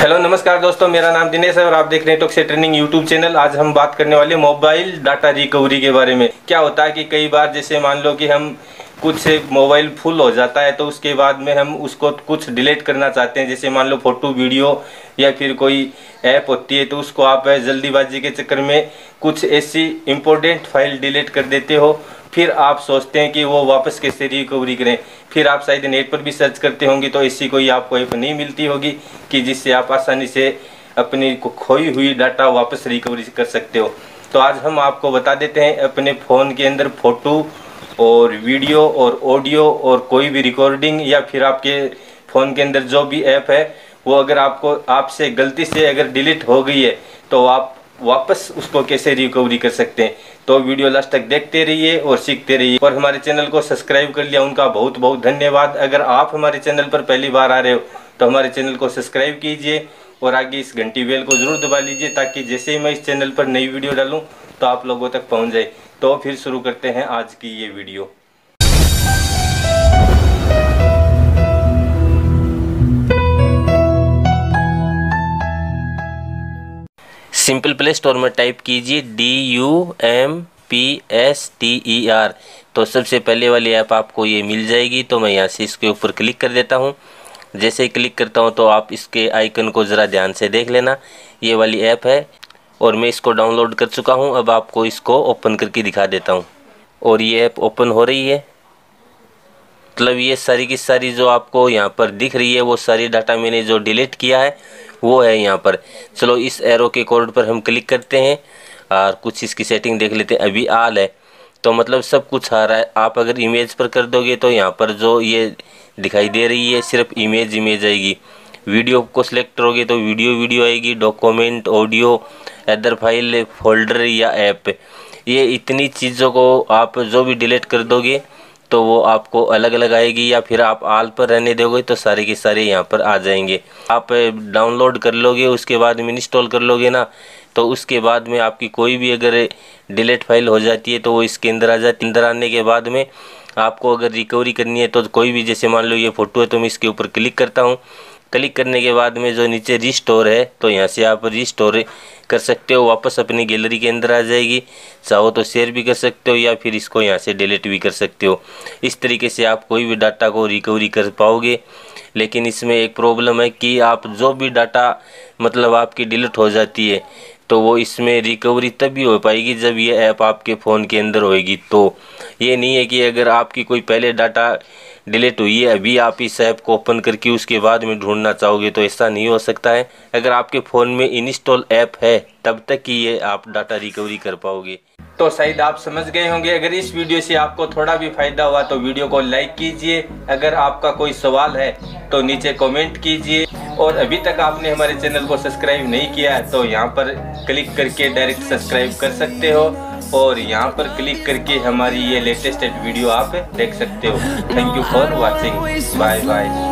Hello, नमस्कार दोस्तों, मेरा नाम दिनेश है और आप देख रहे हैं टॉक्से ट्रेनिंग यूट्यूब चैनल आज हम बात करने वाले मोबाइल डाटा रिकवरी के बारे में। क्या होता है कि कई बार जैसे मान लो कि हम कुछ मोबाइल फुल हो जाता है तो उसके बाद में हम उसको कुछ डिलीट करना चाहते हैं। जैसे मान लो फ़ोटो वीडियो या फिर कोई ऐप होती है तो उसको आप जल्दीबाजी के चक्कर में कुछ ऐसी इम्पोर्टेंट फ़ाइल डिलीट कर देते हो। फिर आप सोचते हैं कि वो वापस कैसे रिकवरी करें। फिर आप शायद नेट पर भी सर्च करते होंगे तो ऐसी कोई आपको ऐप नहीं मिलती होगी, कि जिससे आप आसानी से अपनी खोई हुई डाटा वापस रिकवरी कर सकते हो। तो आज हम आपको बता देते हैं, अपने फ़ोन के अंदर फ़ोटो और वीडियो और ऑडियो और कोई भी रिकॉर्डिंग या फिर आपके फ़ोन के अंदर जो भी ऐप है, वो अगर आपको, आपसे गलती से अगर डिलीट हो गई है तो आप वापस उसको कैसे रिकवरी कर सकते हैं? तो वीडियो लास्ट तक देखते रहिए और सीखते रहिए। और हमारे चैनल को सब्सक्राइब कर लिया, उनका बहुत बहुत धन्यवाद। अगर आप हमारे चैनल पर पहली बार आ रहे हो तो हमारे चैनल को सब्सक्राइब कीजिए और आगे इस घंटी बेल को ज़रूर दबा लीजिए ताकि जैसे ही मैं इस चैनल पर नई वीडियो डालूँ तो आप लोगों तक पहुँच जाए। तो फिर शुरू करते हैं आज की ये वीडियो। सिंपल प्ले स्टोर में टाइप कीजिए D U M P S T E R तो सबसे पहले वाली ऐप आपको ये मिल जाएगी तो मैं यहाँ से इसके ऊपर क्लिक कर देता हूँ। जैसे ही क्लिक करता हूँ तो आप इसके आइकन को ज़रा ध्यान से देख लेना। ये वाली ऐप है, और मैं इसको डाउनलोड कर चुका हूँ। अब आपको इसको ओपन करके दिखा देता हूँ। और ये ऐप ओपन हो रही है। मतलब ये सारी की सारी जो आपको यहाँ पर दिख रही है, वो सारी डाटा मैंने जो डिलीट किया है, वो है यहाँ पर। चलो, इस एरो के कोड पर हम क्लिक करते हैं और कुछ इसकी सेटिंग देख लेते हैं। अभी आल है तो मतलब सब कुछ आ रहा है। आप अगर इमेज पर कर दोगे तो यहाँ पर जो ये दिखाई दे रही है, सिर्फ़ इमेज इमेज आएगी। वीडियो को सिलेक्ट करोगे तो वीडियो वीडियो आएगी। Document audio other file folder या ऐप ये इतनी चीज़ों को आप जो भी डिलीट कर दोगे तो वो आपको अलग अलग आएगी या फिर आप आल पर रहने दोगे तो सारे के सारे यहाँ पर आ जाएँगे। आप डाउनलोड कर लोगे, उसके बाद में इंस्टॉल कर लोगे ना तो उसके बाद में आपकी कोई भी अगर डिलीट फ़ाइल हो जाती है तो वो इसके अंदर आ जाती अंदर आने के बाद में आपको अगर रिकवरी करनी है तो कोई भी, जैसे मान लो ये फ़ोटो है तो मैं इसके ऊपर क्लिक करता हूँ। क्लिक करने के बाद में जो नीचे रिस्टोर है तो यहाँ से आप रिस्टोर कर सकते हो, वापस अपनी गैलरी के अंदर आ जाएगी। चाहो तो शेयर भी कर सकते हो या फिर इसको यहाँ से डिलीट भी कर सकते हो। इस तरीके से आप कोई भी डाटा को रिकवरी कर पाओगे। लेकिन इसमें एक प्रॉब्लम है कि आप जो भी डाटा मतलब आपकी डिलीट हो जाती है तो वो इसमें रिकवरी तभी हो पाएगी जब ये ऐप आपके फ़ोन के अंदर होएगी। तो ये नहीं है कि अगर आपकी कोई पहले डाटा डिलीट हुई है, अभी आप इस ऐप को ओपन करके उसके बाद में ढूंढना चाहोगे तो ऐसा नहीं हो सकता है। अगर आपके फ़ोन में इंस्टॉल ऐप है, तब तक ही ये आप डाटा रिकवरी कर पाओगे। तो शायद आप समझ गए होंगे, अगर इस वीडियो से आपको थोड़ा भी फ़ायदा हुआ तो वीडियो को लाइक कीजिए। अगर आपका कोई सवाल है तो नीचे कमेंट कीजिए। और अभी तक आपने हमारे चैनल को सब्सक्राइब नहीं किया है तो यहाँ पर क्लिक करके डायरेक्ट सब्सक्राइब कर सकते हो और यहाँ पर क्लिक करके हमारी ये लेटेस्ट वीडियो आप देख सकते हो। Thank you for watching bye bye